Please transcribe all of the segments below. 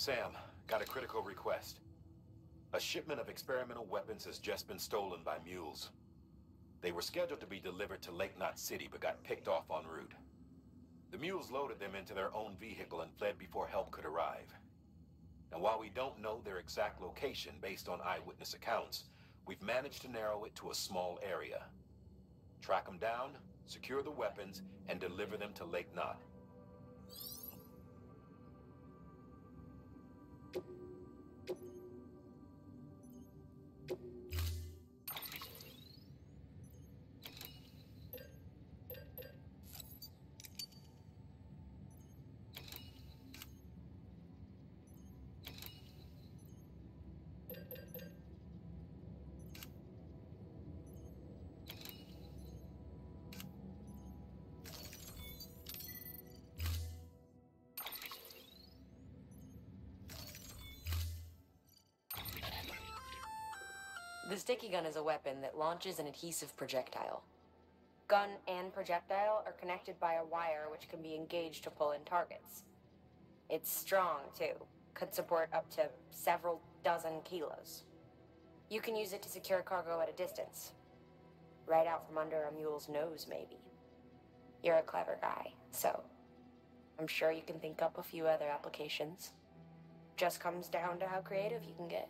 Sam, got a critical request. A shipment of experimental weapons has just been stolen by mules. They were scheduled to be delivered to Lake Knot City, but got picked off en route. The mules loaded them into their own vehicle and fled before help could arrive. And while we don't know their exact location based on eyewitness accounts, we've managed to narrow it to a small area. Track them down, secure the weapons, and deliver them to Lake Knot. Sticky gun is a weapon that launches an adhesive projectile. Gun and projectile are connected by a wire which can be engaged to pull in targets. It's strong, too. Could support up to several dozen kilos. You can use it to secure cargo at a distance. Right out from under a mule's nose, maybe. You're a clever guy, so I'm sure you can think up a few other applications. Just comes down to how creative you can get.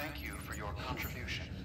Thank you for your contribution.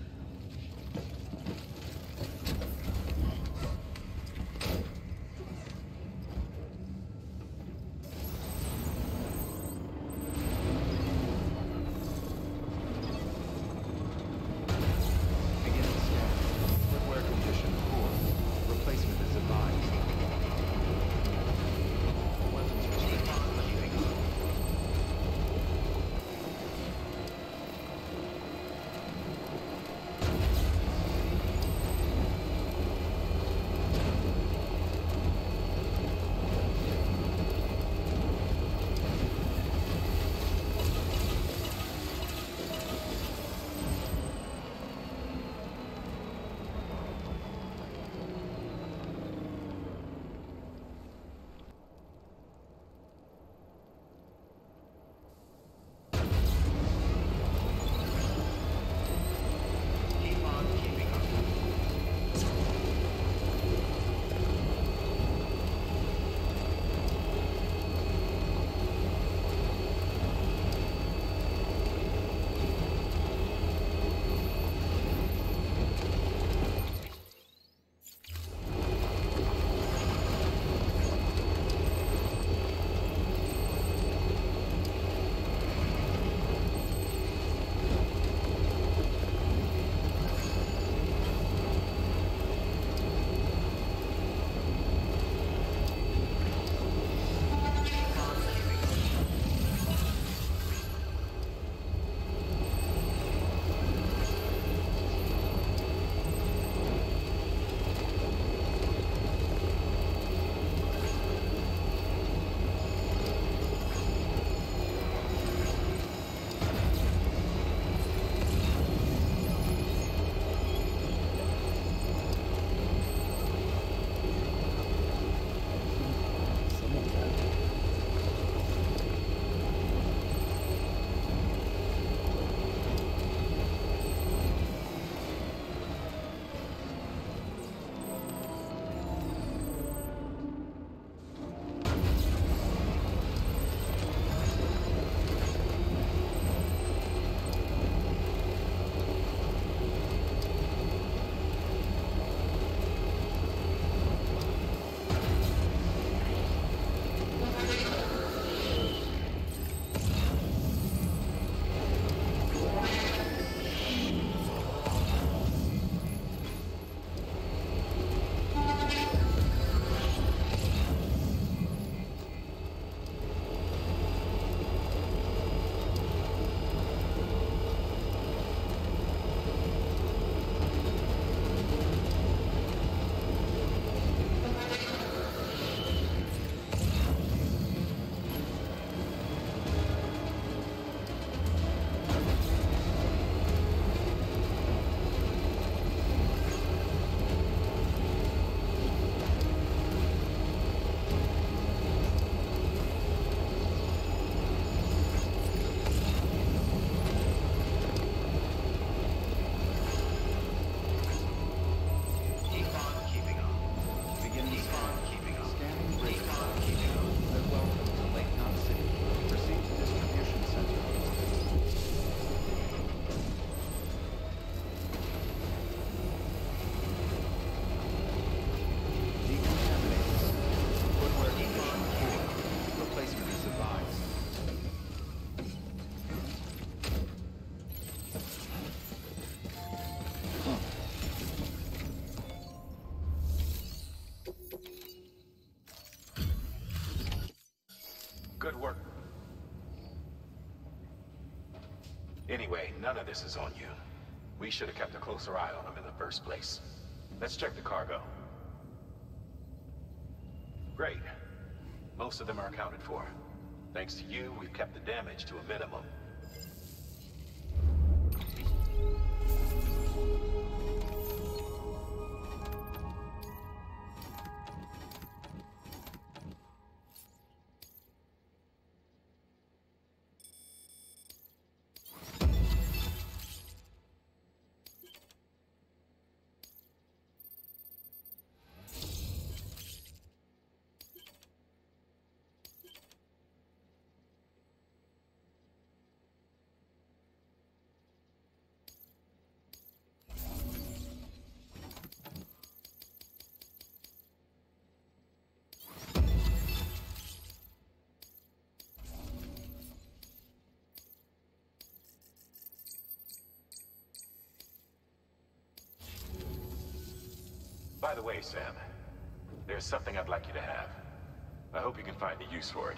Anyway, none of this is on you. We should have kept a closer eye on them in the first place. Let's check the cargo. Great. Most of them are accounted for. Thanks to you, we've kept the damage to a minimum. By the way, Sam, there's something I'd like you to have. I hope you can find a use for it.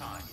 time.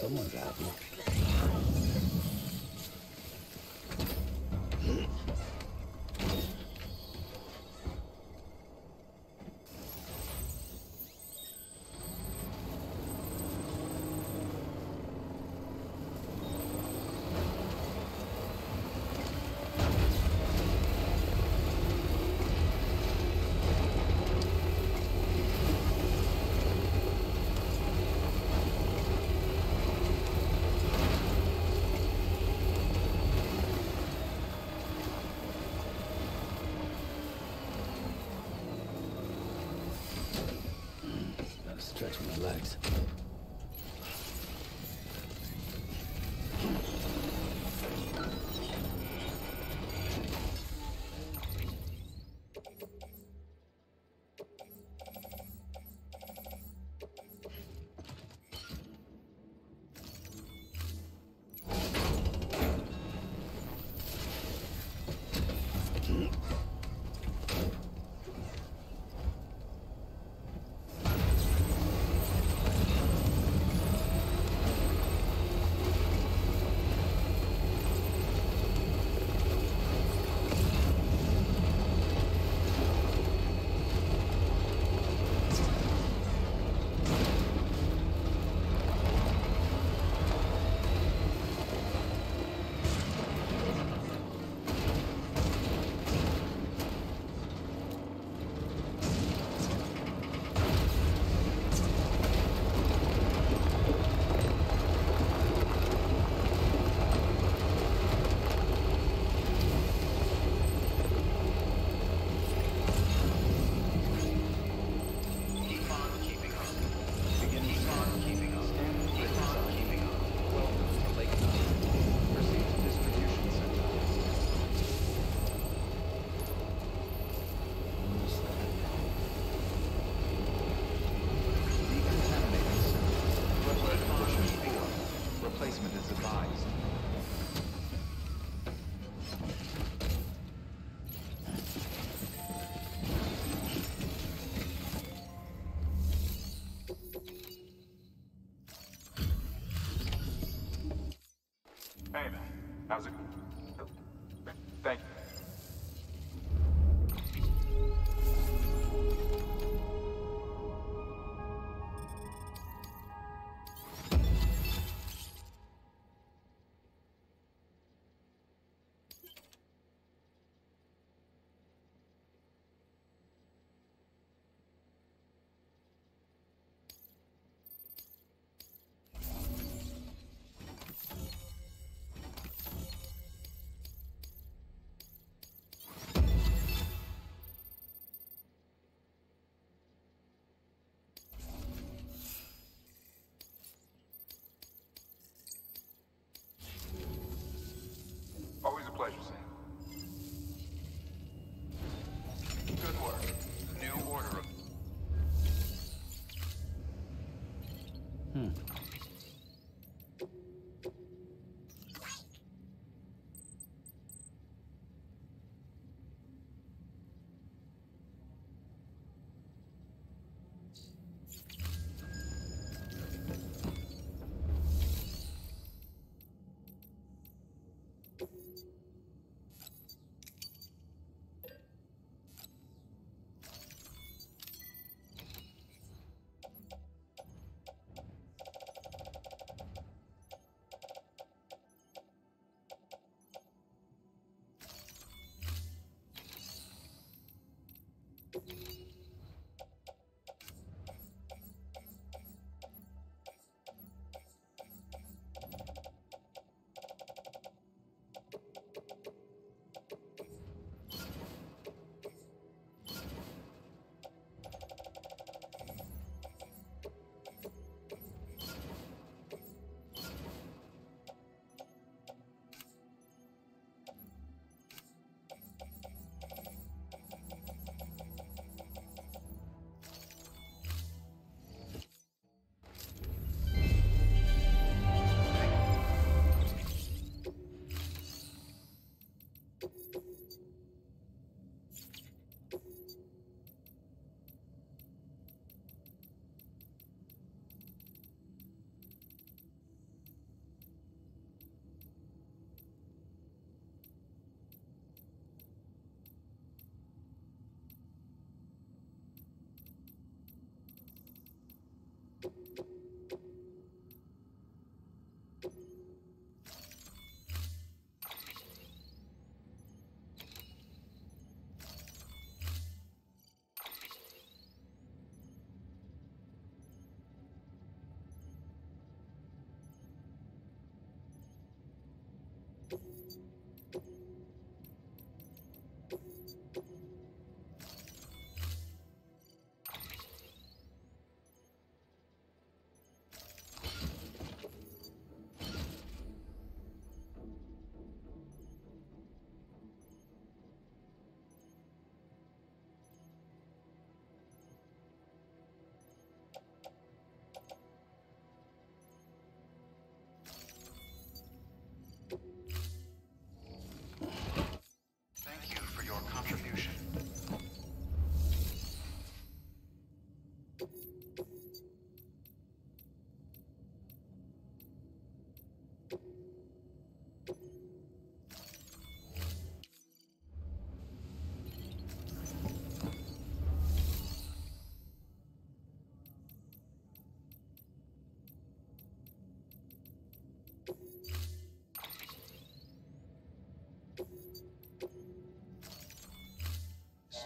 Someone's out here. Stretch my legs.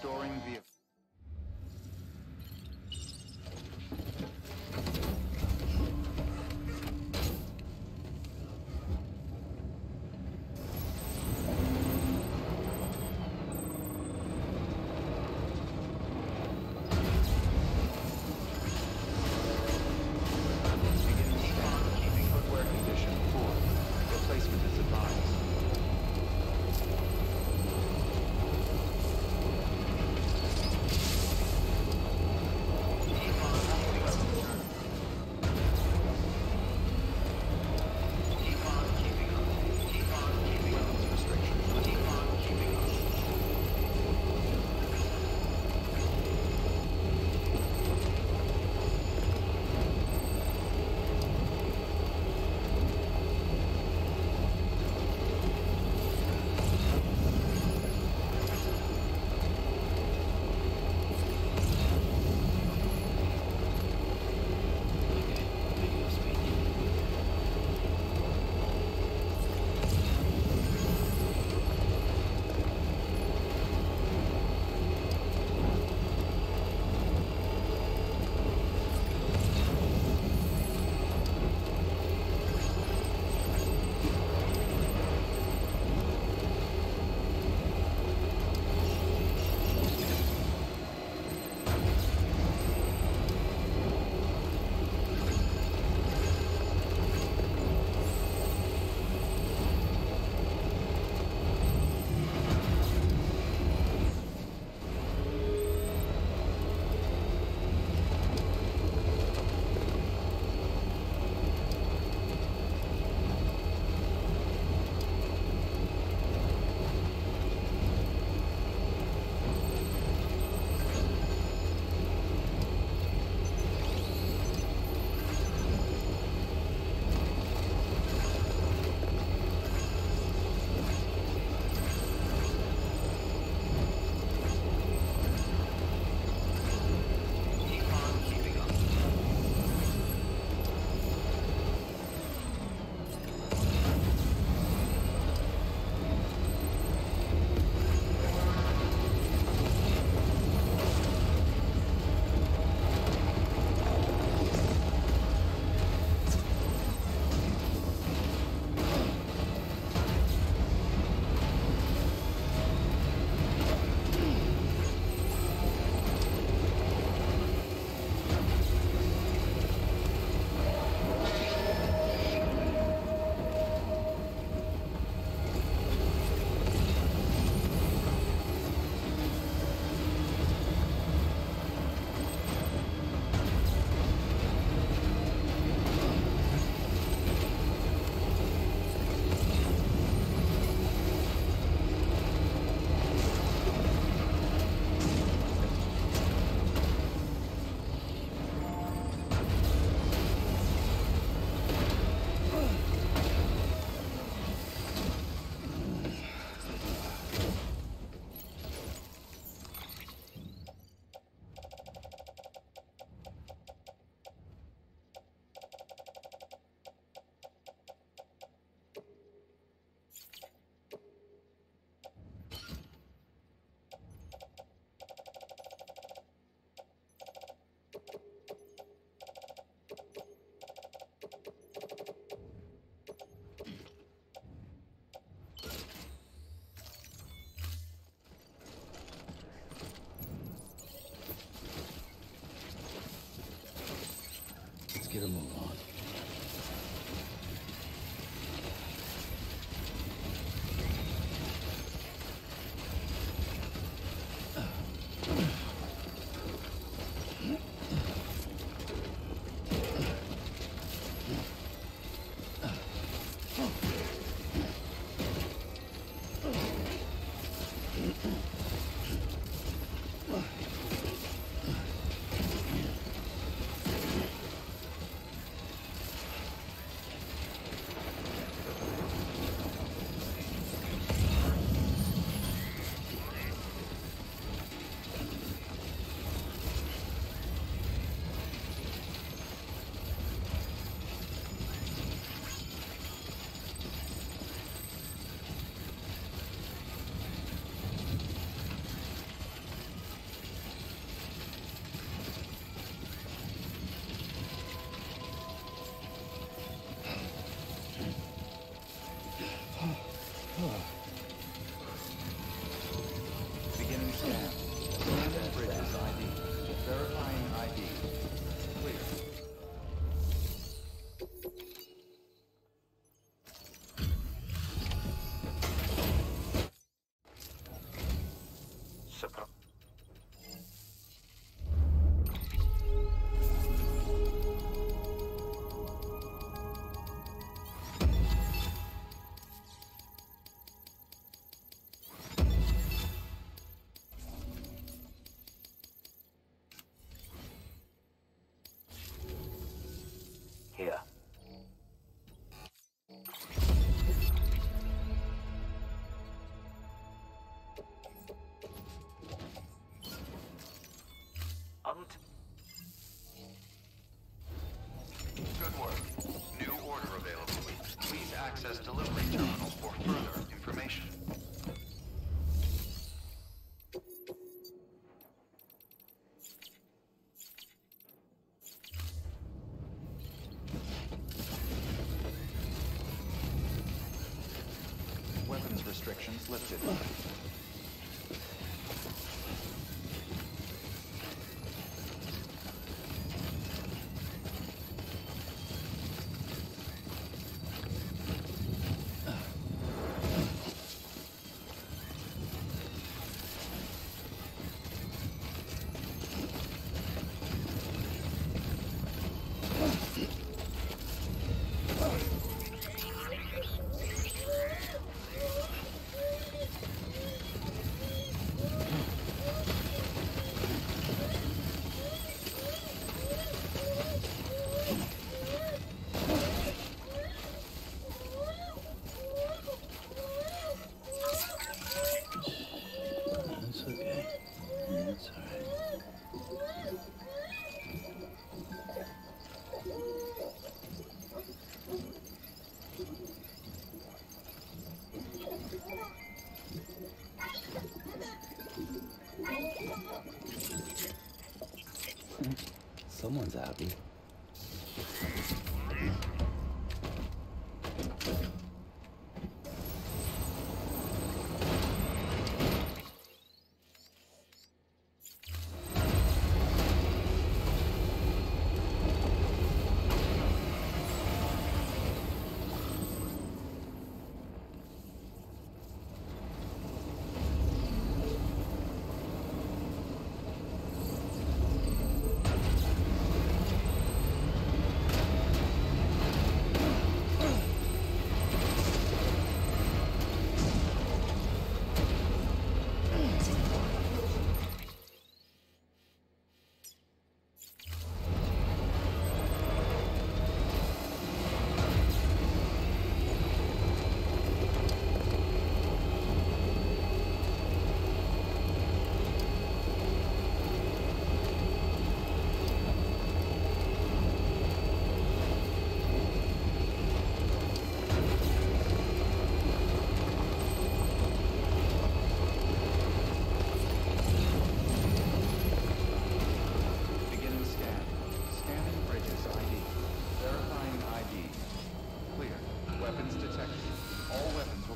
storing the Let's get a Good work. New order available. Please access delivery terminal for further information. That's alright.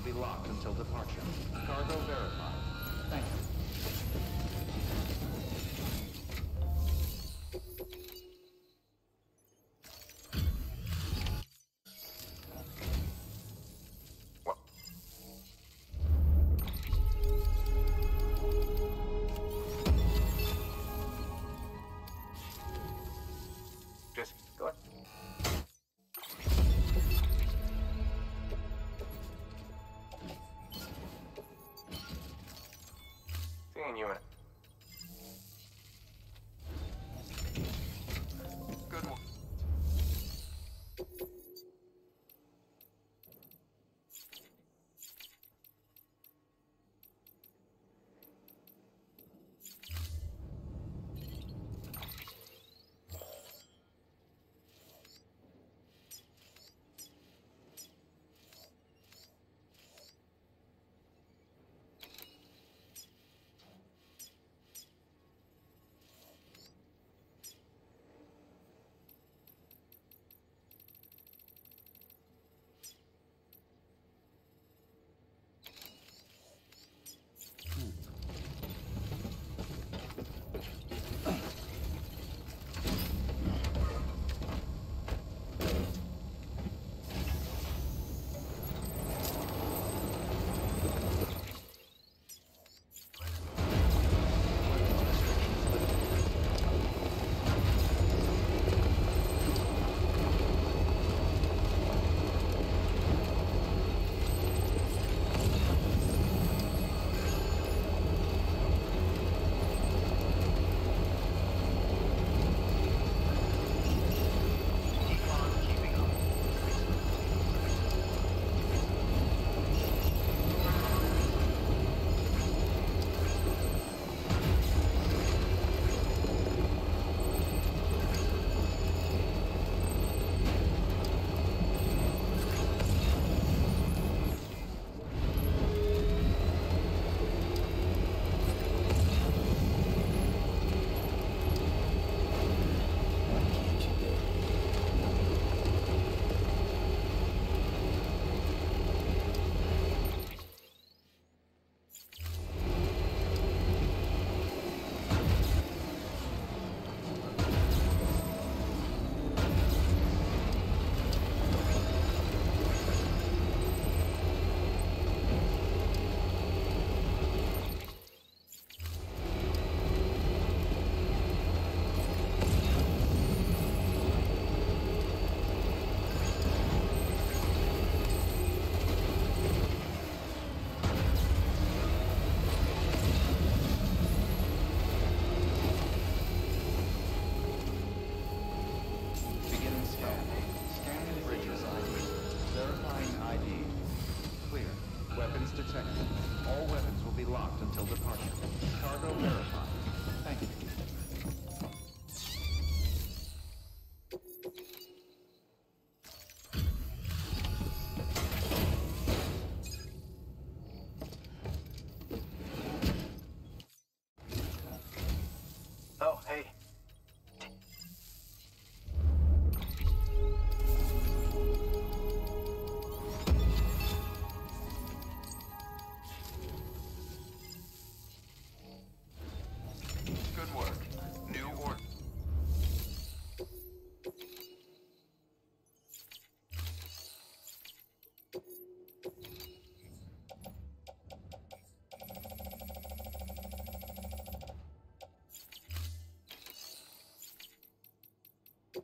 Be locked until departure. Cargo verified. Thank you.